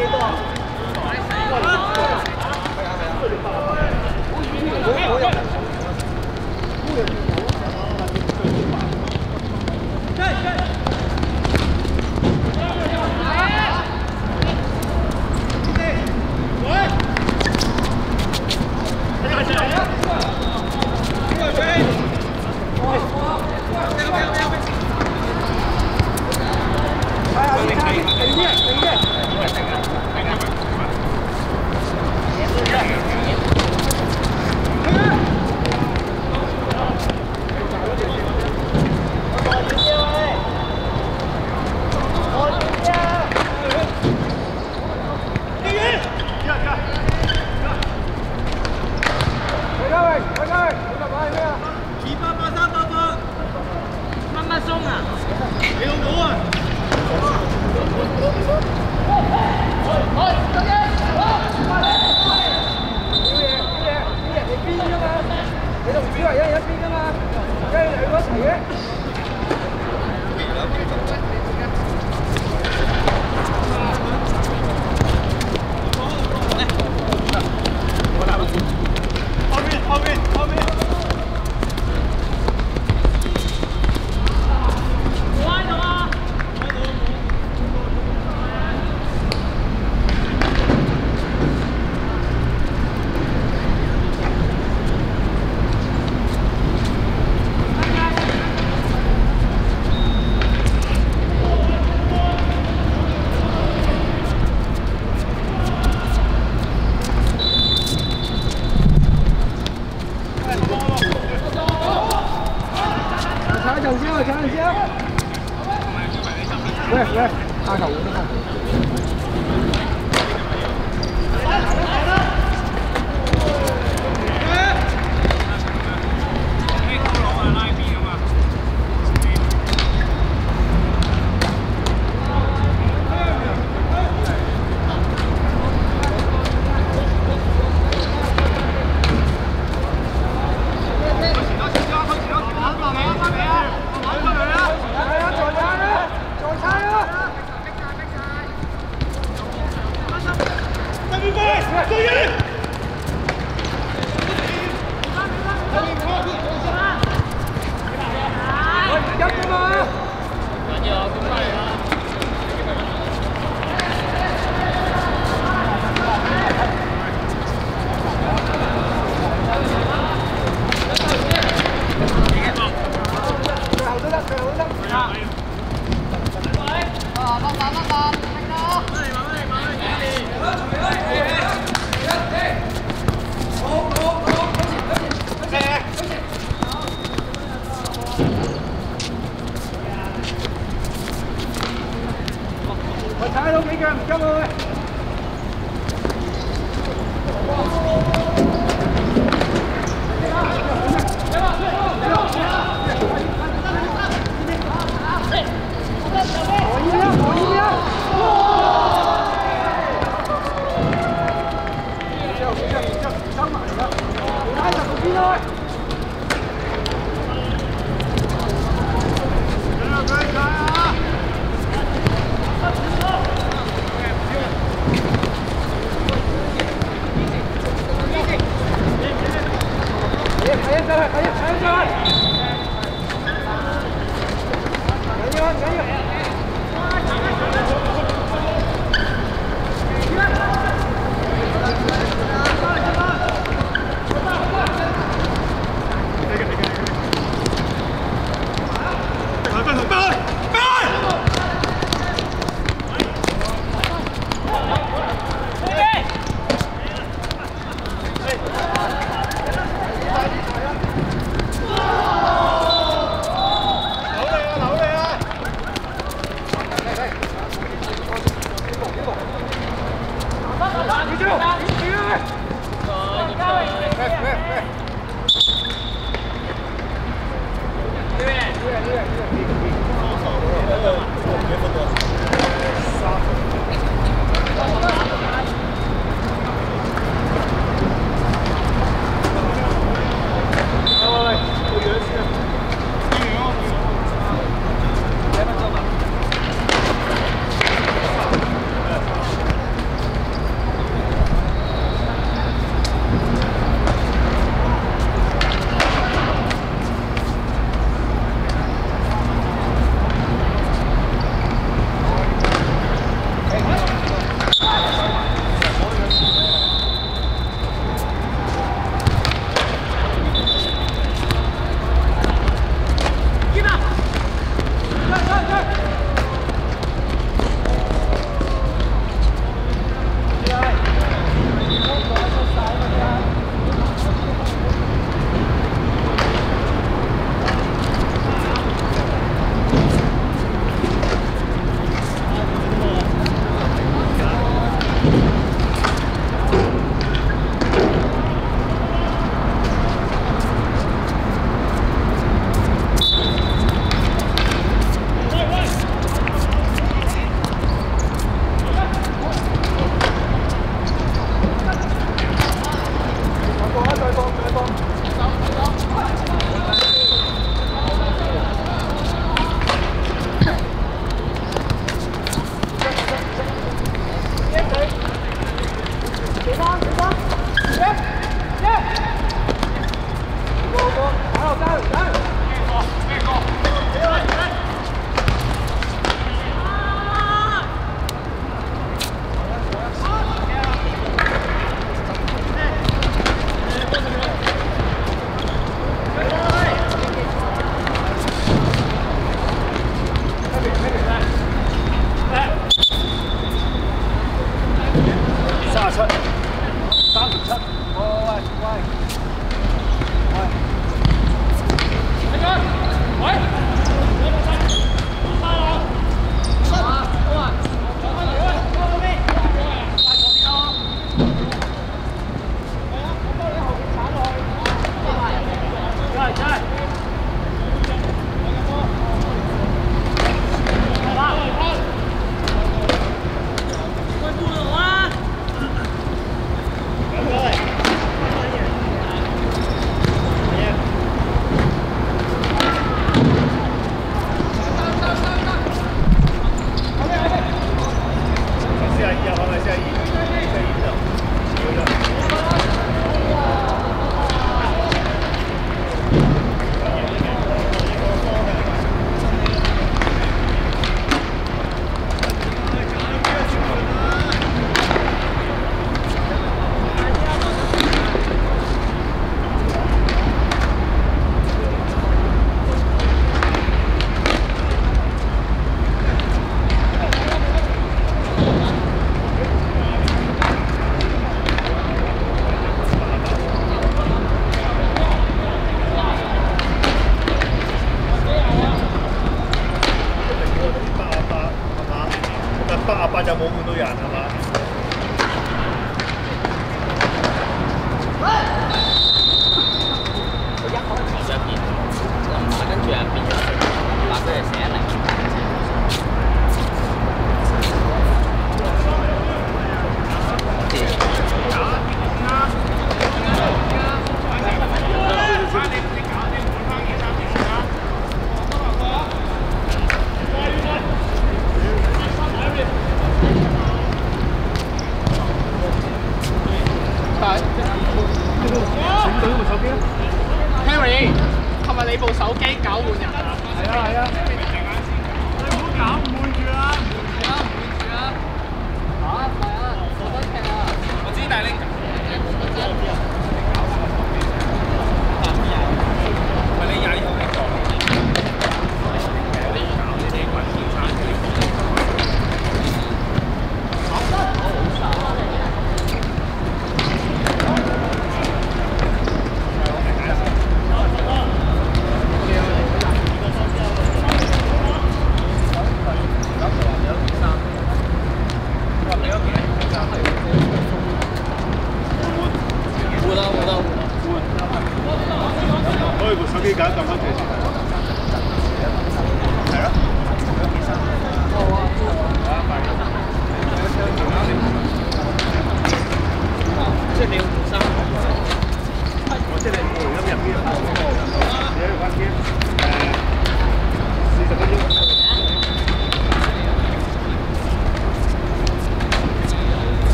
来好。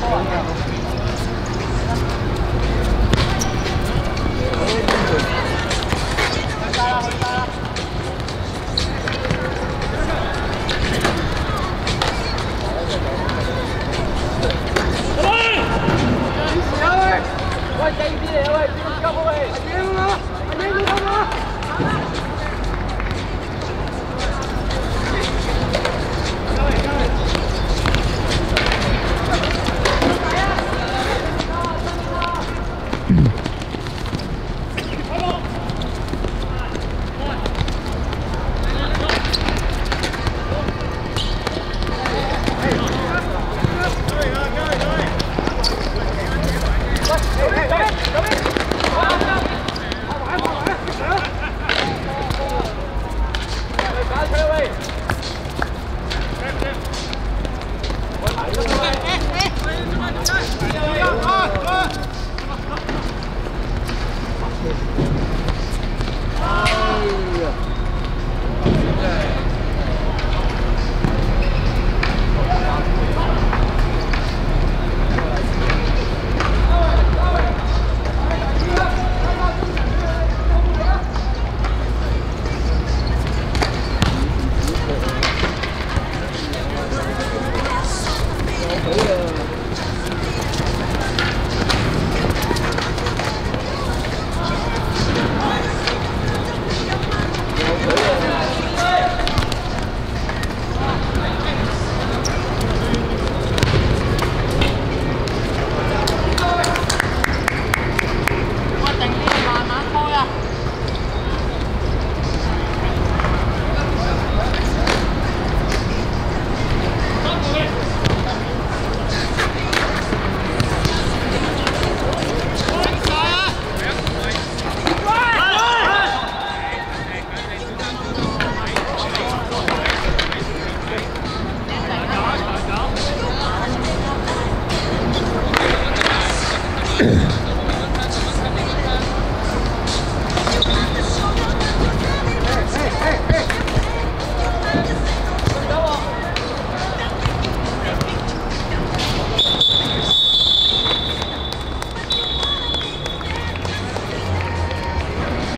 好。